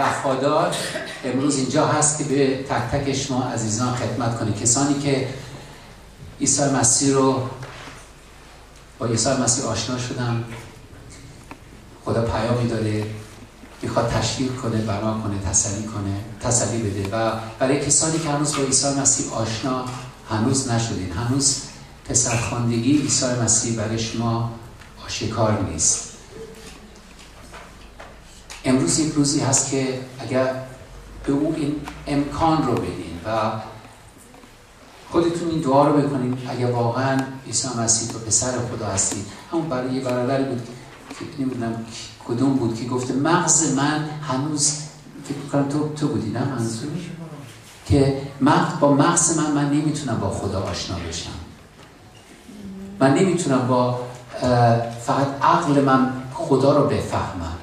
وفادار. امروز اینجا هست که به تک تک شما عزیزان خدمت کنه. کسانی که عیسی مسیح رو با عیسی مسیح آشنا شدن خدا پیامی داره می‌خواد تشویق کنه بنا کنه تسلی کنه تسلی بده. و برای کسانی که هنوز با عیسی مسیح آشنا هنوز نشدین هنوز پسرخواندگی عیسی مسیح برای شما آشکار نیست. امروز یک روزی هست که اگر به او این امکان رو بدین و خودتون این دعا رو بکنید اگر واقعا عیسی مسیح تو پسر خدا هستید همون برای یه برادری بود که نمی‌دونم کدوم بود که گفته مغز من هنوز فکر کنم تو تو بودی نه منظور؟ که مغز با مغز من من نمی‌تونم با خدا آشنا بشم. من نمی‌تونم با فقط عقل من خدا رو بفهمم.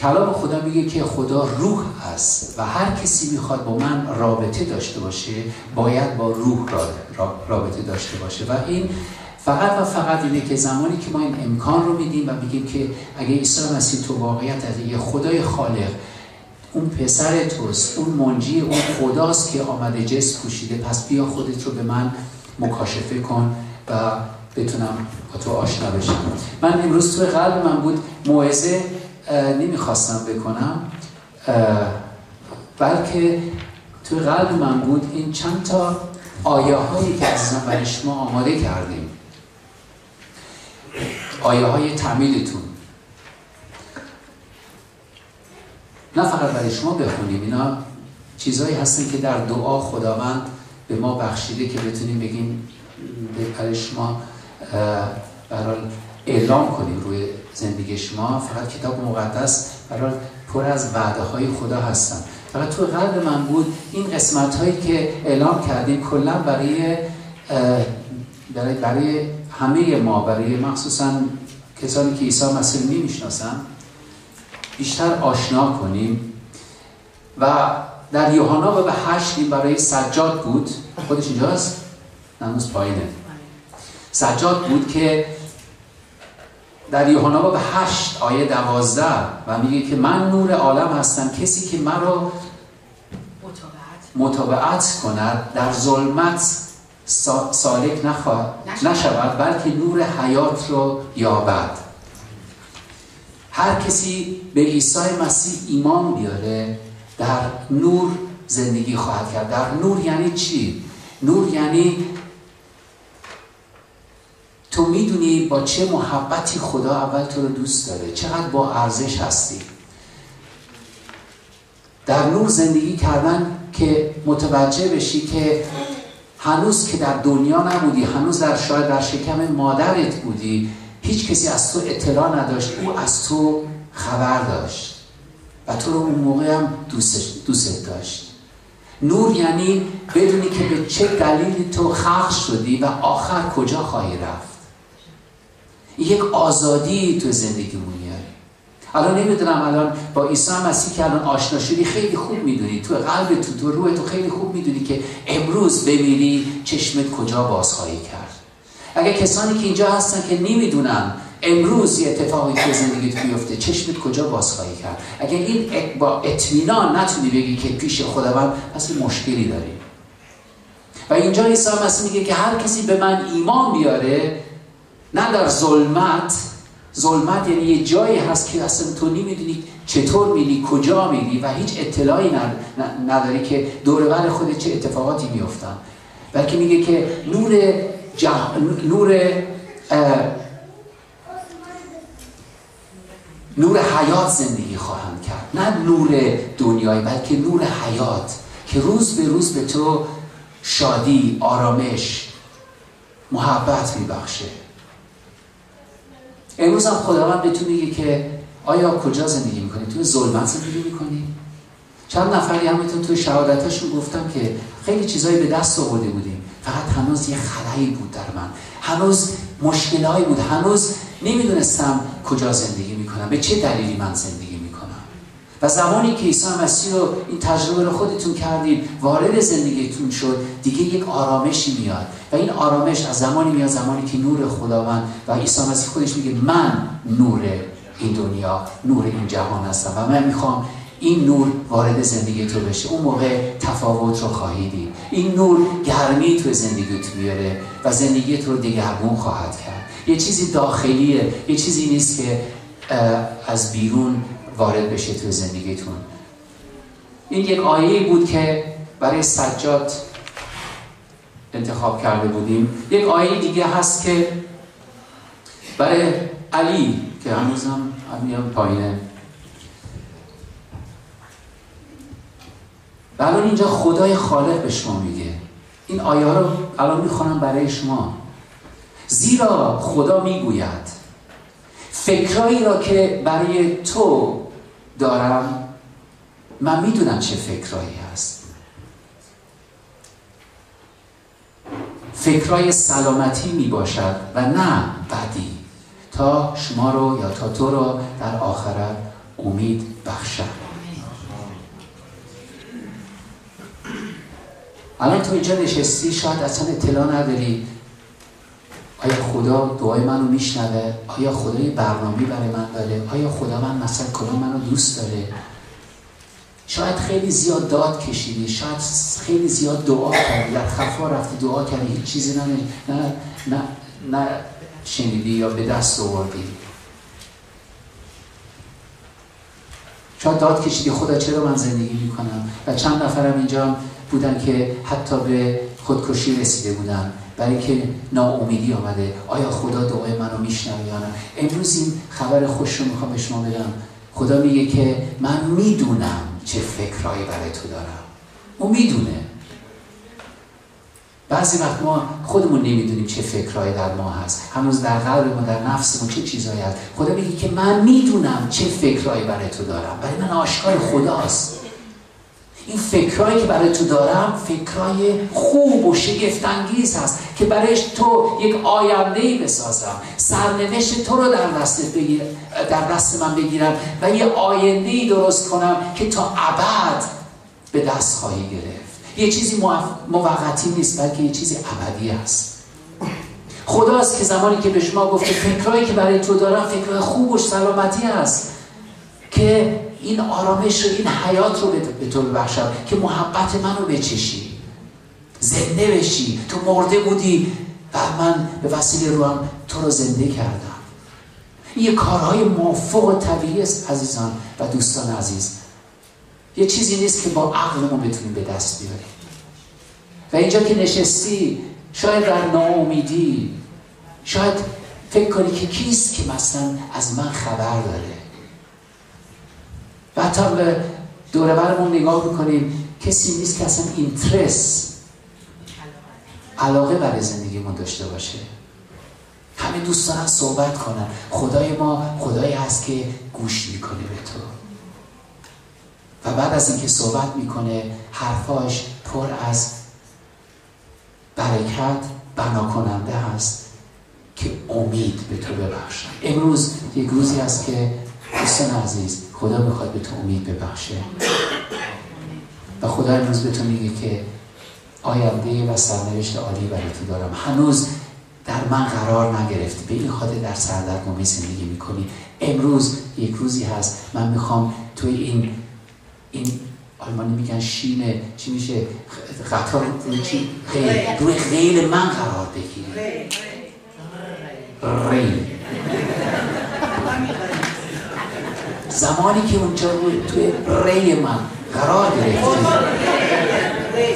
کلام خدا میگه که خدا روح است و هر کسی می‌خواد با من رابطه داشته باشه باید با روح رابطه داشته باشه. و این فقط و فقط اینه که زمانی که ما این امکان رو میدیم و میگیم که اگه عیسی مسیح تو واقعیت از یه خدای خالق اون پسر توست اون منجی اون خداست که آمده جس پوشیده پس بیا خودت رو به من مکاشفه کن و بتونم با تو آشنا بشم. من امروز تو قلب من بود موعظه نمی‌خواستم بکنم. بلکه تو قلب من بود این چند تا آیه هایی که از برای شما آماده کردیم. آیه های تمیلتون نه فقط برای شما بخونیم اینا چیزهایی هستن که در دعا خداوند به ما بخشیده که بتونیم بگیم برای شما برای اعلام کنیم روی زندگی شما فقط کتاب مقدس برای پر از وعده های خدا هستن. فقط تو قلب من بود این قسمت هایی که اعلام کردیم کلا برای برای, برای همه ما برای مخصوصا کسانی که عیسی مسیح نمی‌شناسن بیشتر آشنا کنیم. و در یوحنا به هشت برای سجاد بود. خودش اینجاست؟ نموز پایینه. سجاد بود که در یوحنا به هشت آیه دوازده و میگه که من نور عالم هستم کسی که مرا متابعت کند در ظلمت سالک نخواهد نشود. بلکه نور حیات رو یابد. هر کسی به عیسی مسیح ایمان بیاره در نور زندگی خواهد کرد. در نور یعنی چی؟ نور یعنی تو می‌دونی با چه محبتی خدا اول تو رو دوست داره؟ چقدر با ارزش هستی؟ در نور زندگی کردن که متوجه بشی که هنوز که در دنیا نبودی هنوز در شاید در شکم مادرت بودی هیچ کسی از تو اطلاع نداشت او از تو خبر داشت و تو رو اون موقع هم دوست, داشت. نور یعنی بدونی که به چه دلیلی تو خلق شدی و آخر کجا خواهی رفت. یک آزادی تو زندگی میاری الان نمی‌دونم الان با عیسی مسیح که الان آشنا شدی خیلی خوب می‌دونی. تو قلب تو تو روح تو خیلی خوب می‌دونی که امروز بمیری چشمت کجا باز خواهی کرد. اگر کسانی که اینجا هستن که نمی‌دونن امروز یه اتفاقی که زندگیت بیفته چشمت کجا باز خواهی کرد؟ اگر این با اطمینان نتونی بگی که پیش خداوند پس مشکلی داری. و اینجا عیسی مسیح میگه که هر کسی به من ایمان بیاره نه در ظلمت ظلمت یعنی یه جایی هست که اصلا تو نمی‌دونی چطور میری کجا میری و هیچ اطلاعی نداری که دورور خود چه اتفاقاتی میفتن بلکه میگه که نور جه... نور نور حیات زندگی خواهند کرد. نه نور دنیای بلکه نور حیات که روز به روز به تو شادی آرامش محبت میبخشه. امروز هم خداوند به تو میگه که آیا کجا زندگی می‌کنی؟ تو ظلمت زندگی می‌کنی؟ چند نفری همینطور توی شهادتاشون گفتم که خیلی چیزایی به دست آورده بودیم فقط هنوز یه خلایی بود در من هنوز مشکلایی بود هنوز نمی‌دونستم کجا زندگی می‌کنم به چه دلیلی من زندگی و زمانی که عیسی مسیح رو این تجربه رو خودتون کردید وارد زندگیتون شد دیگه یک آرامشی میاد. و این آرامش از زمانی میاد زمانی که نور خداوند و عیسی مسیح خودش میگه من نور این دنیا نور این جهان هستم. و من می‌خوام این نور وارد زندگی تو بشه. اون موقع تفاوت رو خواهی دید. این نور گرمی تو زندگی تو بیاره و زندگی تو رو دگرگون خواهد کرد. یه چیزی داخلیه یه چیزی نیست که از بیرون وارد بشه تو زندگیتون. این یک آیه بود که برای سجاد انتخاب کرده بودیم. یک آیه دیگه هست که برای علی که هنوزم هم پایینه. و الان اینجا خدای خالق به شما میگه. این آیه ها رو الان می‌خوانم برای شما. زیرا خدا می‌گوید فکرایی را که برای تو دارم. من می‌دونم چه فکرایی هست. فکرای سلامتی می باشد و نه بدی. تا شما رو یا تا تو رو در آخرت امید بخشد. الان تو اینجا نشستی شاید اصلا اطلاع نداری. آیا خدا دعای منو میشنوه؟ آیا خدا یه برنامه برای من داره آیا خدا من مثلا کلا منو دوست داره؟ شاید خیلی زیاد داد کشیدی شاید خیلی زیاد دعا کردی. در خفا رفتی دعا کردی. هیچ چیزی نه نه نه, نه شنیدی یا به دست آوردی. شاید داد کشیدی. خدا چرا من زندگی می‌کنم؟ و چند نفرم اینجا بودن که حتی به خودکشی رسیده بودن. برای که ناامیدی آمده. آیا خدا دعای منو میشنوه یا نه؟ امروز این خبر خوش رو می‌خوام به شما بدم خدا میگه که من می‌دونم چه فکرهایی برای تو دارم. او می‌دونه. بعضی وقت ما خودمون نمی‌دونیم چه فکرهایی در ما هست. هنوز در قلب ما در نفسمون چه چیزهایی هست. خدا میگه که من می‌دونم چه فکرهایی برای تو دارم. برای من آشکار خداست. این فکرهایی که برای تو دارم فکرهای خوب و شگفتانگیز هست که برایش تو یک آینده ای بسازم. سرنوشت تو رو در دست بگیر در دست من بگیرم و یه آینده ای درست کنم که تا ابد به دست خواهی گرفت. یه چیزی موقتی نیست بلکه یه چیزی ابدی است خداست که زمانی که به شما گفته فکرهایی که برای تو دارم فکرهای خوب و سلامتی است که این آرامش رو این حیات رو به تو ببخشم که محبت من رو بچشی. زنده بشی. تو مرده بودی و من به وسیله رو هم تو رو زنده کردم. یه کارهای موفق و طبیعی است عزیزان و دوستان عزیز. یه چیزی نیست که با عقلمون بتونیم به دست بیاریم. و اینجا که نشستی شاید در ناامیدی شاید فکر کنی که کیست که مثلا از من خبر داره. حتی به دوره برمون نگاه می‌کنیم کسی نیست که اصلا اینترس علاقه برای زندگیمون داشته باشه. همه دوست دارن صحبت کنن. خدای ما خدایی هست که گوش می‌کنه به تو. و بعد از اینکه صحبت می‌کنه حرفاش پر از برکت بنا کننده هست که امید به تو ببخشن. امروز یک روزی است که دوستان عزیز خدا می‌خواد به تو امید ببخشه و خدا امروز به تو میگه که آینده و سرنوشت عالی برای تو دارم هنوز در من قرار نگرفتی به این خاطر در سردرگمی زندگی می‌کنی امروز یک روزی هست من می‌خوام توی این این آلمانی میگن شینه چی میشه قطار چی روی غیر من قرار بگیری ری زمانی که اونجا روی توی ری من قرار گرفتی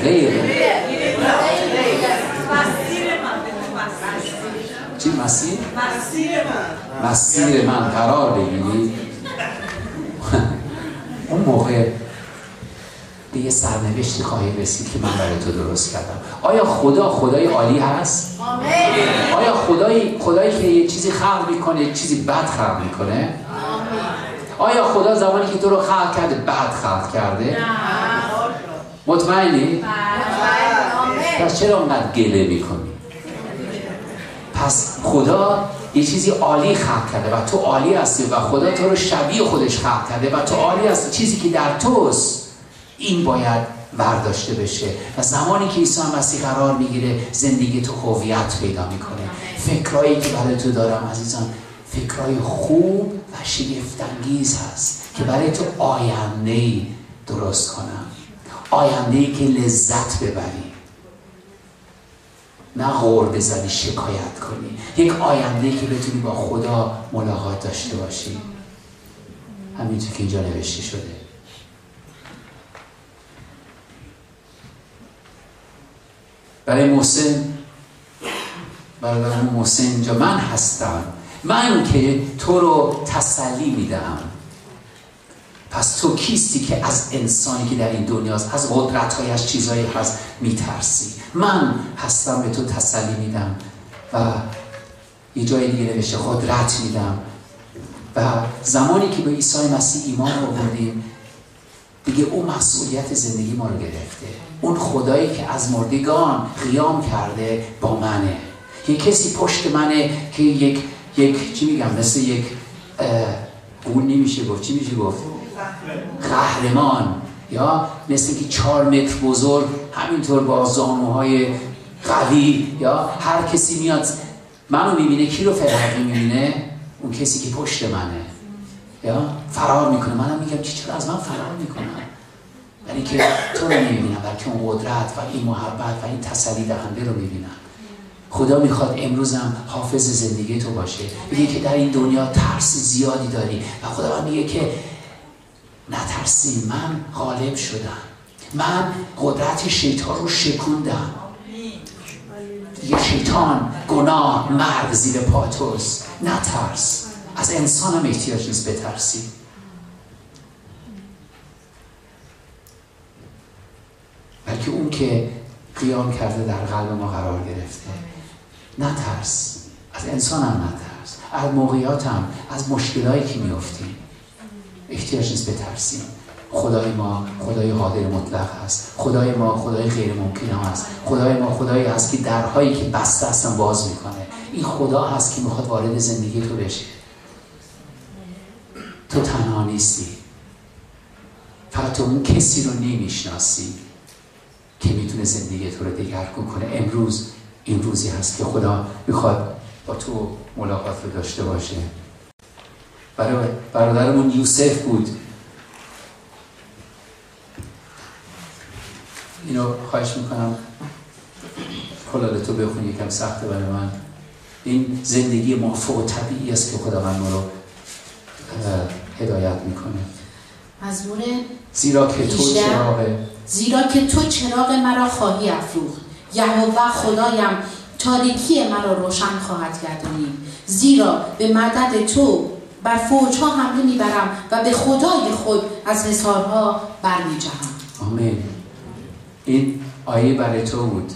ری چی مسیر؟ مسیر من قرار بگیری اون موقع به یه سرنوشتی خواهی رسید که من برای تو درست کردم آیا خدا خدای عالی هست؟ آیا خدایی خدایی که یه چیزی خلق می‌کنه یه چیزی بد خلق می‌کنه؟ آیا خدا زمانی که تو رو خلق کرده بعد خلق کرده؟ مطمئنی؟ پس چرا اونقدر گله می‌کنی؟ پس خدا یه چیزی عالی خلق کرده و تو عالی هستی و خدا تو رو شبیه خودش خلق کرده و تو عالی هستی. چیزی که در توست این باید برداشته بشه. و زمانی که عیسی مسیح قرار می‌گیره زندگی تو هویت پیدا می‌کنه. فکرایی که برای تو دارم عزیزان فکرهای خوب و شگفتانگیز هست که برای تو آینده درست کنم. آینده که لذت ببری. نه غور بزنی شکایت کنی. یک آینده که بتونی با خدا ملاقات داشته باشی. همینطور که اینجا نوشته شده. برای محسن برادرم محسن اینجا من هستم. من که تو رو تسلی میدم پس تو کیستی که از انسانی که در این دنیاست از قدرتهایش چیزایی هست میترسی. من هستم به تو تسلی میدم و یه جای دیگه نوشته قدرت میدم و زمانی که به عیسی مسیح ایمان بودیم دیگه اون مسئولیت زندگی ما رو گرفته. اون خدایی که از مردگان قیام کرده با منه. یه کسی پشت منه که یک یک چی میگم؟ مثل یک اون نمیشه گفت. چی میشه گفت؟ قهرمان. یا مثل که چهار متر بزرگ همینطور با زانوهای قوی یا هر کسی میاد. منو می‌بینه کی رو فرقی می‌بینه؟ اون کسی که پشت منه. یا فرار می‌کنه. منم میگم که چرا از من فرار می‌کنم یعنی که تو رو نمی‌بینم بلکه اون قدرت و این محبت و این تسلی دهنده رو می‌بینم خدا می‌خواد امروزم حافظ زندگی تو باشه. میگه که در این دنیا ترس زیادی داری. و خدا میگه که نترسی من غالب شدم. من قدرت شیطان رو شکوندم. یه شیطان گناه مرگ زیر پاتوس نترس. از انسان هم احتیاج نیست بترسی. بلکه اون که قیام کرده در قلب ما قرار گرفته. نترس. از انسان هم نترس. از موقعیات هم از مشکلایی که میفتیم احتیاج نیست بترسیم. خدای ما خدای قادر مطلق هست. خدای ما خدای غیر ممکن هست. خدای ما خدایی هست که درهایی که بسته هستن باز می‌کنه. این خدا هست که می‌خواد وارد زندگی تو بشه. تو تنها نیستی. فقط تو اون کسی رو نمی‌شناسی که می‌تونه زندگی تو رو دگرگون کنه. امروز این روزی هست که خدا می‌خواد با تو ملاقات رو داشته باشه. برای برادرمون یوسف بود. اینو خواهش می‌کنم. کلال تو بخونی یکم سخته برای من. این زندگی مافوق طبیعی است که خدا من رو هدایت می‌کنه. مزمور زیرا که تو چراغ زیرا که تو چراغ مرا خواهی افروخت. یهوه خدایم تاریکی مرا روشن خواهد گردانید. زیرا به مدد تو بر فوجها حمله می‌برم و به خدای خود از حسارها برمیجهم. آمین. این آیه برای تو بود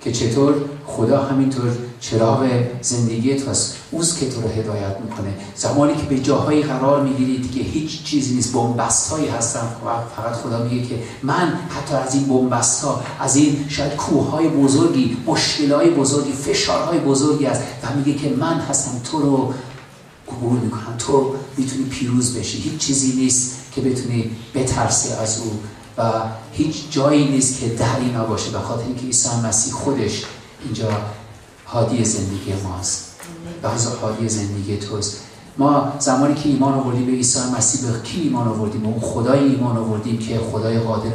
که چطور خدا همینطور چراغ زندگی تو است اوست که تو رو هدایت می‌کنه. زمانی که به جاهایی قرار می‌گیری دیگه هیچ چیزی نیست. بومبست هایی هستن. فقط خدا میگه که من حتی از این بومبست ها از این شاید کوه های بزرگی مشکل های بزرگی فشارهای بزرگی است و میگه که من هستم. تو رو عبور می‌کنم. تو می‌تونی پیروز بشی. هیچ چیزی نیست که بتونی بترسی از او. و هیچ جایی نیست که در اینا باشه به خاطر اینکه عیسی مسیح خودش اینجا حادی زندگی ماست. بعض حادی زندگی توست. ما زمانی که ایمان آوردیم به عیسی مسیح به کی ایمان آوردیم؟ اون خدای ایمان آوردیم که خدای قادر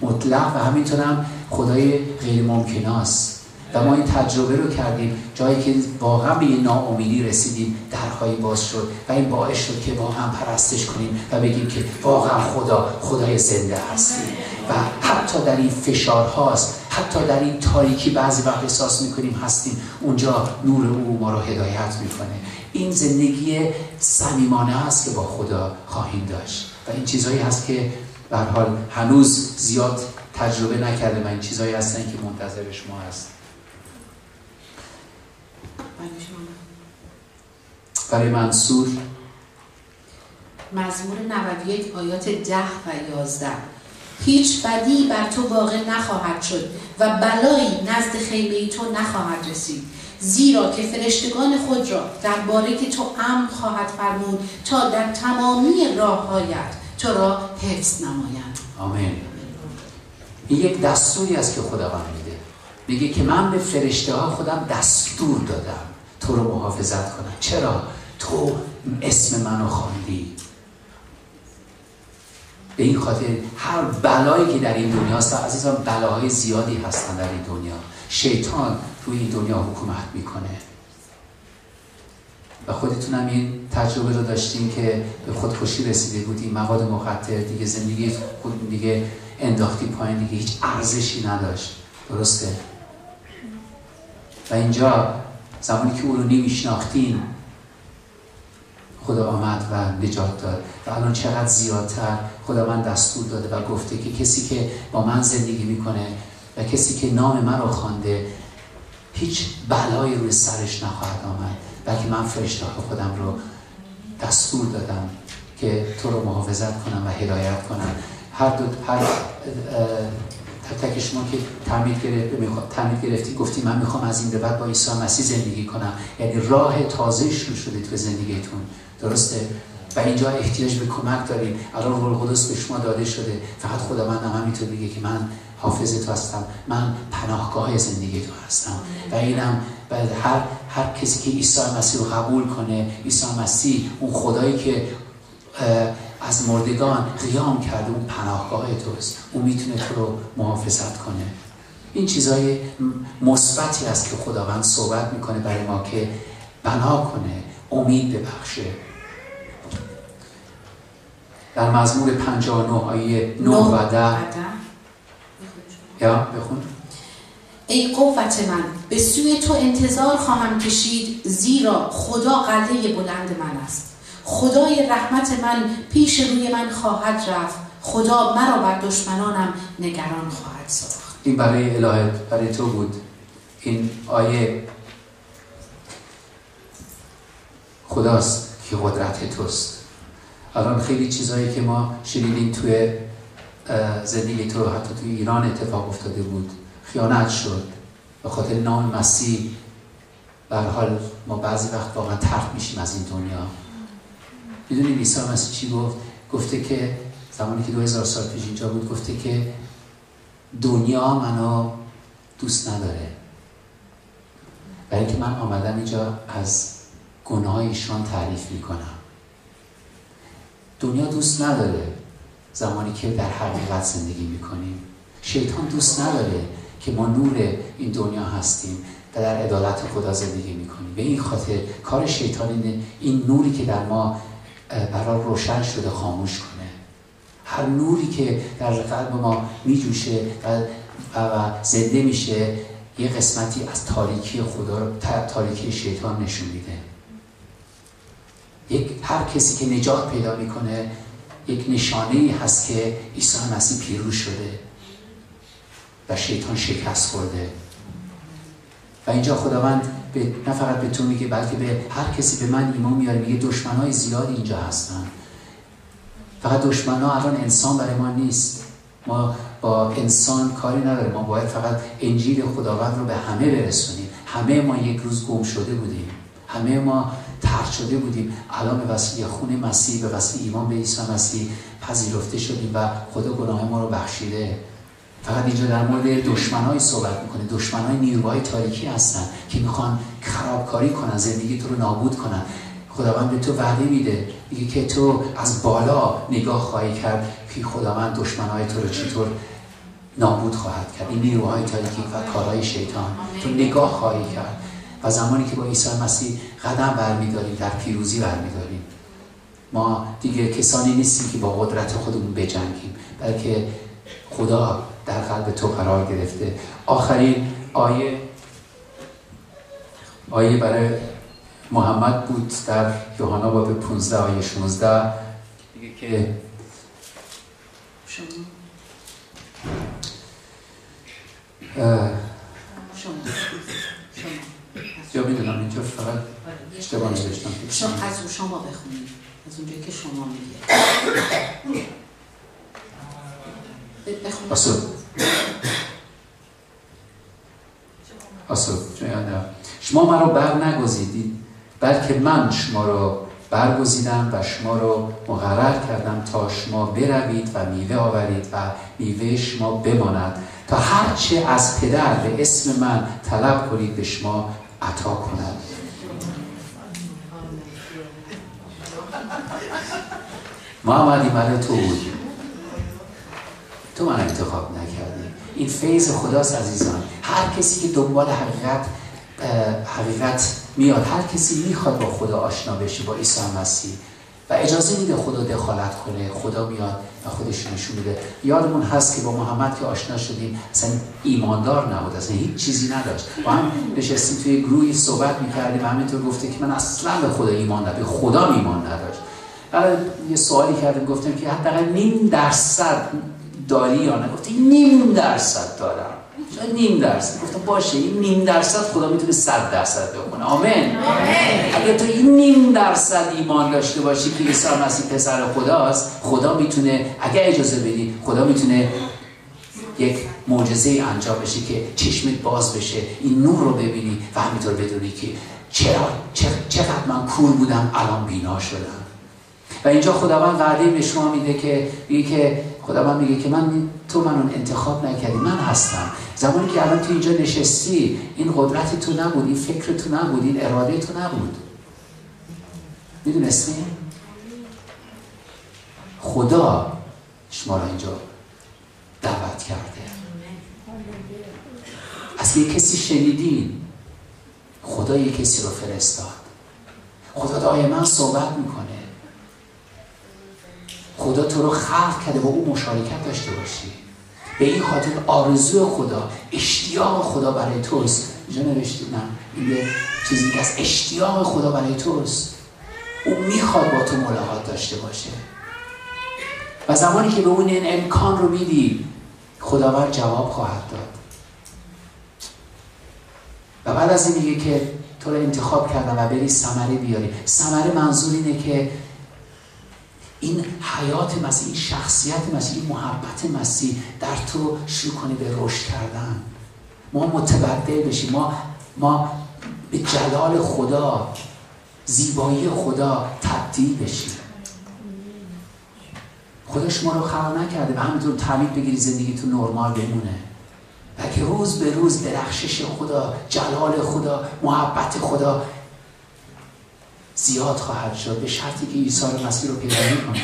مطلق و همینطور هم خدای غیر ممکناست و ما این تجربه رو کردیم. جایی که واقعا به یه ناامیدی رسیدیم درهایی باز شد و این باعث شد که واقعا پرستش کنیم و بگیم که واقعا خدا خدای زنده هستی و حتی در این فشار هاست حتی در این تاریکی بعضی وقت احساس می‌کنیم هستیم. اونجا نور او ما رو هدایت می‌کنه. این زندگی صمیمانه است که با خدا خواهیم داشت. و این چیزهایی هست که به حال هنوز زیاد تجربه نکرده و این چیزهایی هستن که منتظر شما هست. برای منصور. مزمور 91 آیات 10 و 11 هیچ بدی بر تو واقع نخواهد شد و بلایی نزد خیمه تو نخواهد رسید. زیرا که فرشتگان خود را درباره که تو امر خواهد فرمود تا در تمامی راههایت تو را حفظ نمایند. آمین. این یک دستوری است که خدا میده. میگه که من به فرشته ها خودم دستور دادم تو رو محافظت کنم. چرا؟ تو اسم منو خواندی. به این خاطر هر بلایی که در این دنیا هست عزیزان بلاهای زیادی هستن در این دنیا. شیطان روی این دنیا حکومت می‌کنه. و خودتون هم این تجربه رو داشتین که به خودکشی رسیده بودی مواد مخدر دیگه زندگی خود دیگه انداختی پایین دیگه هیچ ارزشی نداشت. درسته؟ و اینجا زمانی که او رو نمیشناختین خدا آمد و نجات داد. و الان چقدر زیادتر خدا من دستور داده و گفته که کسی که با من زندگی می‌کنه و کسی که نام من رو خوانده هیچ بلایی روی سرش نخواهد آمد بلکه من فرشته خودم رو دستور دادم که تو رو محافظت کنم و هدایت کنم. هر دو هر تک شما که تعمید گرفت گرفتی گفتی من می‌خوام از این به بعد با عیسی مسیح زندگی کنم. یعنی راه تازه شروع شده تو زندگیتون. درسته. و اینجا احتیاج به کمک داریم الان روح القدس به شما داده شده. فقط خدا من هم می‌تونه بگه که من حافظ تو هستم. من پناهگاه زندگی تو هستم. و اینم بعد هر هر کسی که عیسی مسیح رو قبول کنه عیسی مسیح اون خدایی که از مردگان قیام کرده اون پناهگاه توست. اون می‌تونه تو رو محافظت کنه. این چیزای مثبتی است که خداوند صحبت می‌کنه برای ما که بنا کنه امید ببخشه. در مزمور 59 آیه 9 و 10 یا بخون. ای قوت من به سوی تو انتظار خواهم کشید زیرا خدا قلعه بلند من است. خدای رحمت من پیش روی من خواهد رفت. خدا مرا بر دشمنانم نگران خواهد ساخت. این برای الهه برای تو بود. این آیه خداست که قدرت توست. الان خیلی چیزهایی که ما شنیدیم توی زندگی تو حتی توی ایران اتفاق افتاده بود. خیانت شد. به خاطر نام مسیح. بر حال ما بعضی وقت واقعا ترک میشیم از این دنیا. می‌دونی عیسی مسیح چی گفت؟ گفته که زمانی که 2000 سال پیش اینجا بود گفته که دنیا منو دوست نداره. برای اینکه من آمدم اینجا از گناه ایشان تعریف می‌کنم. دنیا دوست نداره زمانی که در حقیقت زندگی می‌کنیم. شیطان دوست نداره که ما نور این دنیا هستیم و در عدالت خدا زندگی می‌کنیم. به این خاطر کار شیطان اینه این نوری که در ما برای روشن شده خاموش کنه. هر نوری که در قلب ما میجوشه و, زنده میشه یه قسمتی از تاریکی خدا رو تاریکی شیطان نشون میده. یک هر کسی که نجات پیدا می‌کنه یک نشانه ای هست که عیسی مسیح پیروز شده و شیطان شکست خورده. و اینجا خداوند به نه فقط به تو میگه بلکه به هر کسی به من ایمان میاره میگه های زیادی اینجا هستن. فقط ها الان انسان برای ما نیست. ما با انسان کاری نداره ما باید فقط انجیل خداوند رو به همه برسونیم. همه ما یک روز گم شده بودیم. همه ما ترد شده بودیم. الان به وسیله خون مسیح به وسیله ایمان به عیسی مسیح پذیرفته شدیم و خدا گناه ما رو بخشیده. فقط اینجا در مورد دشمنایی صحبت می‌کنه. دشمنای نیروهای تاریکی هستن که می‌خوان خرابکاری کنن زندگی تو رو نابود کنن. خداوند به تو وعده میده. میگه که تو از بالا نگاه خواهی کرد که خداوند دشمنای تو رو چطور نابود خواهد کرد. این نیروهای تاریکی و کارهای شیطان. تو نگاه خواهی کرد. و زمانی که با عیسی مسیح قدم برمیداریم در پیروزی برمیداریم. ما دیگه کسانی نیستیم که با قدرت خودمون بجنگیم بلکه خدا در قلب تو قرار گرفته. آخرین آیه آیه برای محمد بود در یوحنا باب 15 آیه 16 میگه که شما. یا می‌دونم اینجا فقط اشتباه نوشتم. شما از شما بخونید. از اونجایی که شما میگه شما مرا بر نگزیدید بلکه من شما را برگزیدم و شما را مقرر کردم تا شما بروید و میوه آورید و میوه شما بماند. تا هرچه از پدر به اسم من طلب کنید به شما عطا کند. محمدی برای تو بود. تو من انتخاب نکردی. این فیض خداست عزیزان. هر کسی که دنبال حقیقت حقیقت میاد هر کسی می‌خواد با خدا آشنا بشه با عیسی مسیح. و اجازه میده خدا دخالت کنه خدا میاد و خودش نشون میده. یادمون هست که با محمد که آشنا شدیم اصلا ایماندار نبود اصلا هیچ چیزی نداشت. با هم نشستیم توی گروهی صحبت می‌کردیم همینطور گفته که من اصلا به خدا ایمان ندارم به خدا ایمان نداشت. بعد یه سوالی کردیم گفتم که حداقل نیم درصد داری یا نه؟ گفته نیم درصد دارم. نیم درصد. گفتم باشه این نیم درصد خدا می‌تونه صد درصد بکنه. آمین. اگه تو این نیم درصد ایمان داشته باشی که عیسی مسیح پسر خداست خدا می‌تونه اگه اجازه بدی خدا می‌تونه یک معجزه انجام بشه که چشمت باز بشه این نور رو ببینی و همینطور بدونی که چرا چقدر من کور بودم الان بینا شدم. و اینجا خداوند وعده به شما میده که میگه که خداوند میگه که من تو من اون انتخاب نکردی من هستم. زمانی که الان تو اینجا نشستی این قدرت تو نبود این فکر تو نبود این اراده تو نبود. می‌دونستی خدا شما را اینجا دعوت کرده. از یه کسی شنیدین خدا یه کسی رو فرستاد. خدا دائما صحبت می‌کنه. خدا تو رو خلق کرده با او مشارکت داشته باشی. به این خاطر آرزو خدا اشتیاق خدا برای توست. اینجا نوشتید نه این یه چیزی که از اشتیاق خدا برای توست. او می‌خواد با تو ملاقات داشته باشه. و زمانی که به اون این امکان رو میدی خداوند جواب خواهد داد. و بعد از این میگه که تو رو انتخاب کردم و بری سمره بیاری. سمره منظور اینه که این حیات مسیح این شخصیت مسیح این محبت مسیح در تو شروع کنی به رشد کردن. ما متبدل بشیم. ما ما به جلال خدا زیبایی خدا تبدیل بشیم. خدا شما رو خلق نکرده و همینطور تعمید بگیری زندگی تو نرمال بمونه. و که روز به روز درخشش خدا جلال خدا محبت خدا زیاد خواهد شد به شرطی که عیسی مسیح رو پیروی کنیم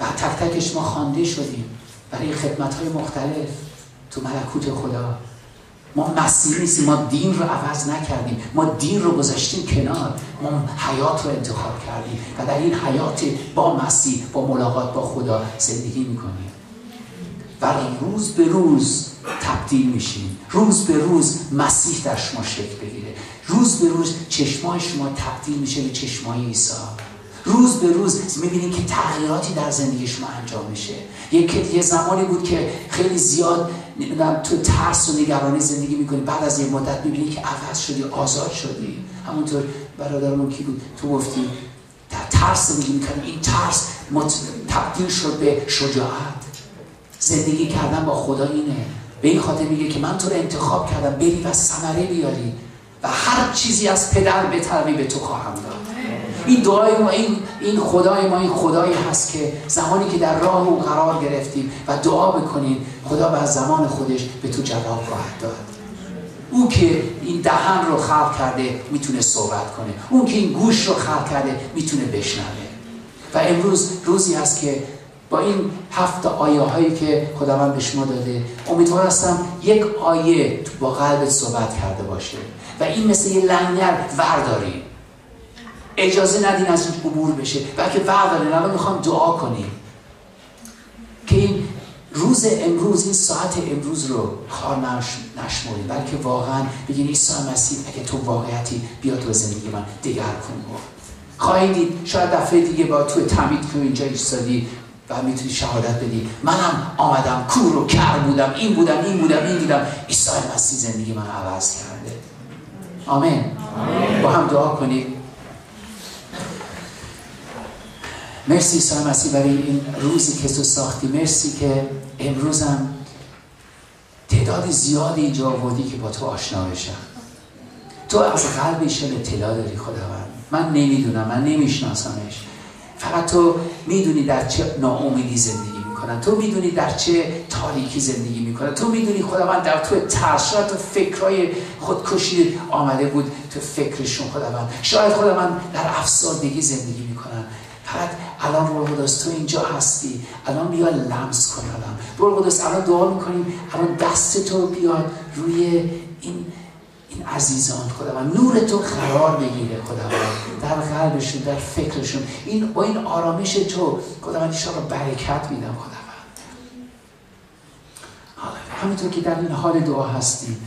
و تک تکش ما خوانده شدیم برای خدمت های مختلف تو ملکوت خدا. ما مسیح نیستیم ما دین رو عوض نکردیم. ما دین رو گذاشتیم کنار. ما حیات رو انتخاب کردیم. و در این حیات با مسیح با ملاقات با خدا زندگی می‌کنیم. ولی روز به روز تبدیل میشیم. روز به روز مسیح در شما شکل بگیره. روز به روز چشمای شما تبدیل میشه به چشمای عیسی. روز به روز می‌بینید که تغییراتی در زندگی شما انجام میشه. یک یه زمانی بود که خیلی زیاد نمی‌دونم تو ترس و نگرانی زندگی می‌کنی. بعد از یه مدت می‌بینی که عوض شدی آزاد شدی. همونطور برادرمون کی بود؟ تو گفتی ترس زندگی می‌کنی. این ترس تبدیل شد به شجاعت. زندگی کردن با خدا اینه. به این خاطر میگه که من تو رو انتخاب کردم بری و ثمره بیاری و هر چیزی از پدر بهتر به تو خواهم داد. این دعای ما این این خدای ما این خدایی هست که زمانی که در راه او قرار گرفتیم و دعا بکنیم خدا به زمان خودش به تو جواب خواهد داد. او که این دهن رو خلق کرده می‌تونه صحبت کنه. اون که این گوش رو خلق کرده می‌تونه بشنوه. و امروز روزی هست که با این هفت آیه هایی که خداوند به شما داده امیدوار هستم یک آیه با قلبت صحبت کرده باشه و این مثل یه لنگر ورداریم. اجازه ندین از این عبور بشه بلکه وردارین الان می‌خوام دعا کنیم که این روز امروز این ساعت امروز رو خار نشموریم بلکه واقعا بگین عیسی مسیح اگه تو واقعیتی بیا تو زندگی من دیگر کن. خواهید دید؟ شاید دفعه دیگه با تو تمید که اینجا ایستادی. و می‌تونی شهادت بدی. منم آمدم کور و کر بودم این بودم این بودم این دیدم. عیسی مسیح زندگی من عوض کرده. آمین. با هم دعا کنیم. مرسی عیسی مسیح برای این روزی که تو ساختی. مرسی که امروزم تعداد زیادی اینجا آوردی که با تو آشنا بشم. تو از قلب ایشان اطلاع داری خداوند. من نمی‌دونم من نمیشناسمش. فقط تو می‌دونی در چه ناامیدی زندگی می‌کنن. تو می‌دونی در چه تاریکی زندگی می‌کنن. تو می‌دونی خداوند در تو ترسات و فکرهای خودکشی آمده بود. تو فکرشون خداوند. شاید خداوند در افسردگی زندگی می‌کنن. فقط الان روح قدس تو اینجا هستی. الان بیا لمس کن الان. روح قدس الان دعا می‌کنیم. الان دست تو بیاد روی این عزیزان خدا نور تو قرار بگیره خدا در قلبشون در فکرشون. این با این آرامش تو خدا من رو برکت میدم خدا همونطور که در این حال دعا هستیم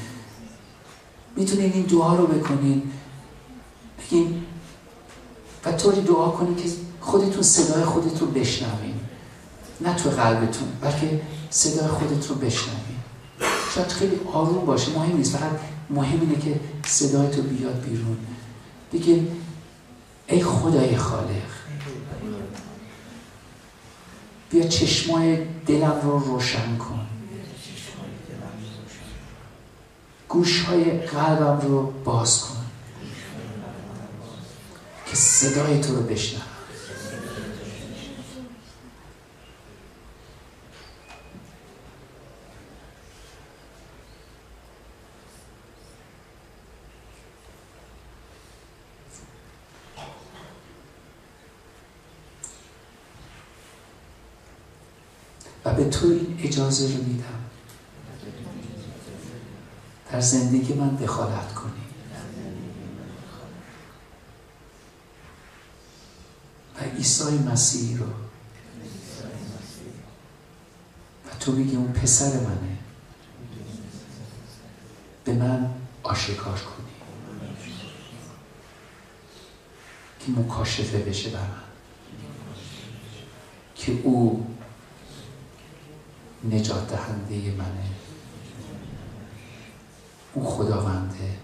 می‌تونین این دعا رو بکنین. بگین و طوری دعا کنین که خودتون صدای خودتون بشنوین. نه تو قلبتون بلکه صدای خودت رو بشنوین. شاید خیلی آروم باشه مهم نیست. فقط مهم اینه که صدای تو بیاد بیرون. بگین ای خدای خالق. بیا چشمای دلم رو روشن کن. گوش های قلبم رو باز کن. که صدای تو رو بشنم و به تو این اجازه رو میدم. در زندگی من دخالت کنی. و عیسی مسیح رو. و تو میگی اون پسر منه. به من آشکار کنی. که مکاشفه بشه بر من. که او نجات دهنده منه. او خداونده.